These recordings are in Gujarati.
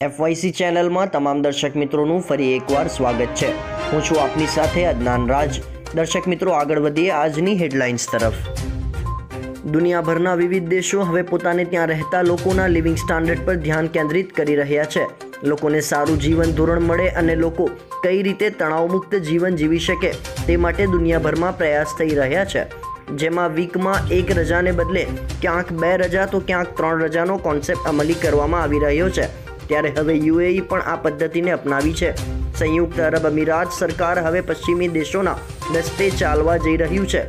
એફવાયસી ચેનલમાં તમામ દર્શક મિત્રોનું ફરી એકવાર સ્વાગત છે. હું છું આપની સાથે અદનાન રાજ. દર્શક મિત્રો, આગળ વધીએ આજની હેડલાઇન્સ તરફ. દુનિયાભરના વિવિધ દેશો હવે પોતાને ત્યાં રહેતા લોકોના લિવિંગ સ્ટાન્ડર્ડ પર ધ્યાન કેન્દ્રિત કરી રહ્યા છે. લોકોને સારું જીવન ધોરણ મળે અને લોકો કઈ રીતે તણાવમુક્ત જીવન જીવી શકે તે માટે દુનિયાભરમાં પ્રયાસ થઈ રહ્યા છે. જેમાં વીકમાં એક રજાને બદલે ક્યાંક બે રજા તો ક્યાંક ત્રણ રજાનો કોન્સેપ્ટ અમલી કરવામાં આવી રહ્યો છે. ત્યારે હવે યુએઈ પણ આ પદ્ધતિને અપનાવી છે. સંયુક્ત અરબ અમીરાત સરકાર હવે પશ્ચિમી દેશોના રસ્તે ચાલવા જઈ રહ્યું છે.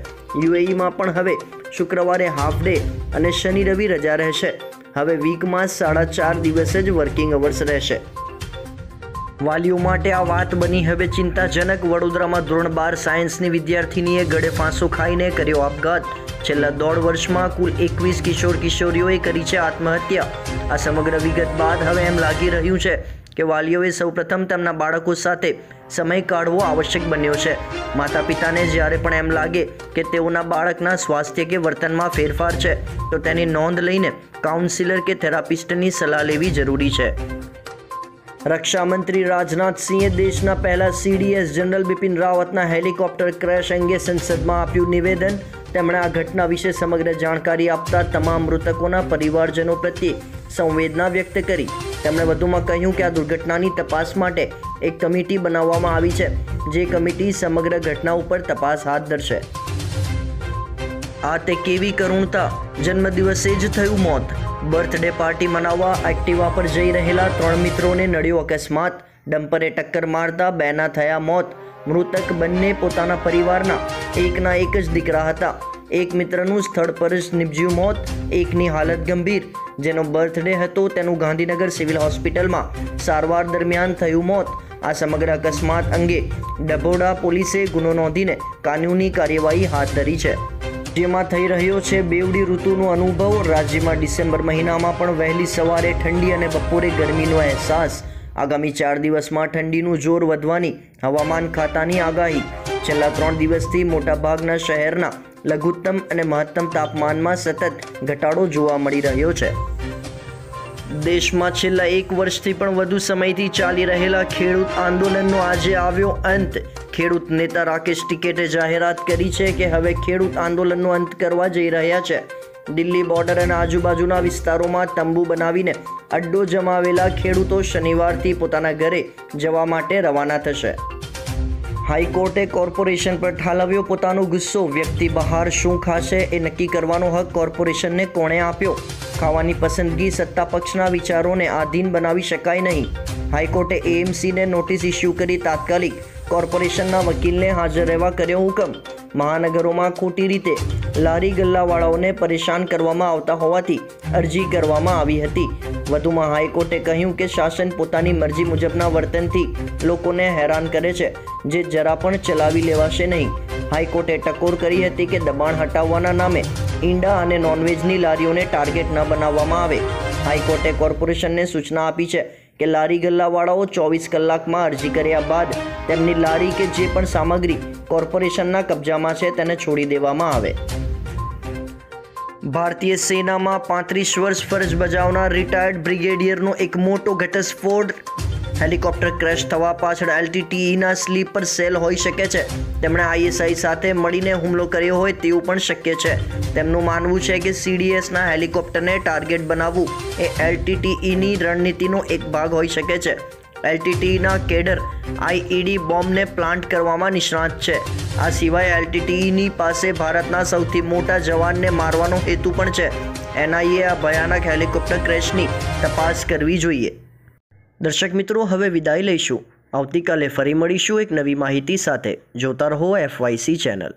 યુએઈમાં પણ હવે શુક્રવારે હાફ ડે અને શનિ રવિ રજા રહેશે. હવે વીકમાં સાડા ચાર દિવસ જ વર્કિંગ અવર્સ રહેશે. વાલીઓ માટે આ વાત બની. હવે ચિંતાજનક, વડોદરામાં ધોરણ બાર સાયન્સની વિદ્યાર્થીનીએ ગળે ફાંસો ખાઈને કર્યો આપઘાત. છેલ્લા દોઢ વર્ષમાં કુલ એકવીસ કિશોર કિશોરીઓએ કરી છે આત્મહત્યા. આ સમગ્ર વિગત બાદ હવે એમ લાગી રહ્યું છે કે વાલીઓએ સૌપ્રથમ તેમના બાળકો સાથે સમય કાઢવો આવશ્યક બન્યો છે. માતા પિતાને જ્યારે પણ એમ લાગે કે તેઓના બાળકના સ્વાસ્થ્ય કે વર્તનમાં ફેરફાર છે, તો તેની નોંધ લઈને કાઉન્સિલર કે થેરાપિસ્ટની સલાહ લેવી જરૂરી છે. રક્ષામંત્રી રાજનાથસિંહે દેશના પહેલા સીડીએસ જનરલ બિપિન રાવતના હેલિકોપ્ટર ક્રેશ અંગે સંસદમાં આપ્યું નિવેદન. તેમણે આ ઘટના વિશે સમગ્ર જાણકારી આપતા તમામ મૃતકોના પરિવારજનો પ્રત્યે સંવેદના વ્યક્ત કરી. તેમણે વધુમાં કહ્યું કે આ દુર્ઘટનાની તપાસ માટે એક કમિટી બનાવવામાં આવી છે, જે કમિટી સમગ્ર ઘટના ઉપર તપાસ હાથ ધરશે. આ તે કેવી કરુણતા, જન્મદિવસે જ થયું મોત. બર્થડે પાર્ટી મનાવવા એક્ટિવા પર જઈ રહેલા ત્રણ મિત્રોને નડ્યો અકસ્માત. ડમ્પરે ટક્કર મારતા બેના થયા મોત. મૃતક બંને પોતાના પરિવારના એકના એક જ દીકરા હતા. એક મિત્રનું સ્થળ પર જ નિપજ્યું મોત, એકની હાલત ગંભીર. જેનો બર્થડે હતો તેનું ગાંધીનગર સિવિલ હોસ્પિટલમાં સારવાર દરમિયાન થયું મોત. આ સમગ્ર અકસ્માત અંગે ડભોડા પોલીસે ગુનો નોંધીને કાનૂની કાર્યવાહી હાથ ધરી છે. જેમાં થઈ રહ્યો છે બેવડી ઋતુનો અનુભવ. રાજ્યમાં ડિસેમ્બર મહિનામાં પણ વહેલી સવારે ઠંડી અને બપોરે ગરમીનો અહેસાસ. આગામી ચાર દિવસમાં ઠંડીનું જોર વધવાની હવામાન ખાતાની આગાહી. છેલ્લા ત્રણ દિવસથી મોટાભાગના શહેરના લઘુત્તમ અને મહત્તમ તાપમાનમાં સતત ઘટાડો જોવા મળી રહ્યો છે. દેશમાં છેલ્લા એક વર્ષથી પણ વધુ સમયથી ચાલી રહેલા ખેડૂત આંદોલનનો આજે આવ્યો અંત. ખેડૂત નેતા રાકેશ ટિકેટે જાહેરાત કરી છે કે હવે ખેડૂત આંદોલનનો અંત કરવા જઈ રહ્યા છે. દિલ્હી બોર્ડર અને આજુબાજુના વિસ્તારોમાં તંબુ બનાવીને અડ્ડો જમાવેલા ખેડૂતો શનિવારથી પોતાના ઘરે જવા માટે રવાના થશે. હાઈકોર્ટે કોર્પોરેશન પર ઠાલવ્યો. પોતાનો ગુસ્સો વ્યક્તિ બહાર શું ખાશે એ નક્કી કરવાનો હક કોર્પોરેશનને કોણે આપ્યો? ખાવાની પસંદગી સત્તા પક્ષના વિચારોને આધીન બનાવી શકાય નહીં. હાઈકોર્ટે એએમસીને નોટિસ ઇસ્યુ કરી તાત્કાલિક કોર્પોરેશનના વકીલને હાજર રહેવા કર્યો હુકમ. મહાનગરોમાં ખોટી રીતે લારી ગલ્લાવાળાઓને પરેશાન કરવામાં આવતા હોવાથી અરજી કરવામાં આવી હતી. વધુમાં હાઈકોર્ટે કહ્યું કે શાસન પોતાની મરજી મુજબના વર્તનથી લોકોને હેરાન કરે છે, જે જરા પણ ચલાવી લેવાશે નહીં. હાઈકોર્ટે ટકોર કરી હતી કે દબાણ હટાવવાના નામે ઈંડા અને નોનવેજની લારીઓને ટાર્ગેટ ન બનાવવામાં આવે. હાઈકોર્ટે કોર્પોરેશનને સૂચના આપી છે કે લારી ગલ્લાવાળાઓ ચોવીસ કલાકમાં અરજી કર્યા બાદ તેમની લારી કે જે પણ સામગ્રી કોર્પોરેશનના કબજામાં છે તેને છોડી દેવામાં આવે. ભારતીય સેનામાં પાંત્રીસ વર્ષ ફરજ બજાવનાર રિટાયર્ડ બ્રિગેડિયરનો એક મોટો ઘટસ્ફોટ હેલિકોપ્ટર ક્રેશ થવા પાછળ એલટીટીઈના સ્લીપર સેલ હોઈ શકે છે. તેમણે આઈએસઆઈ સાથે મળીને હુમલો કર્યો હોય તેવું પણ શક્ય છે. તેમનું માનવું છે કે સીડીએસના હેલિકોપ્ટરને ટાર્ગેટ બનાવવું એ એલટીટીઈની રણનીતિનો એક ભાગ હોઈ શકે છે. એલટીટીઈના કેડર આઈઈડી બોમ્બને પ્લાન્ટ કરવામાં નિષ્ણાત છે. આ સિવાય એલટીટીઈની પાસે ભારતના સૌથી મોટા જવાનને મારવાનો હેતુ પણ છે. એનઆઈએ આ ભયાનક હેલિકોપ્ટર ક્રેશની તપાસ કરવી જોઈએ. દર્શક મિત્રો, હવે વિદાય લઈશું. આવતીકાલે ફરી મળીશું એક નવી માહિતી સાથે. જોતા રહો એફવાયસી ચેનલ